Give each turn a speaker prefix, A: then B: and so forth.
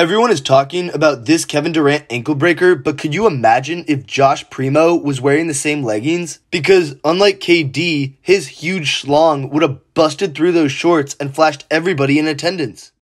A: Everyone is talking about this Kevin Durant ankle breaker, but could you imagine if Josh Primo was wearing the same leggings? Because unlike KD, his huge schlong would have busted through those shorts and flashed everybody in attendance.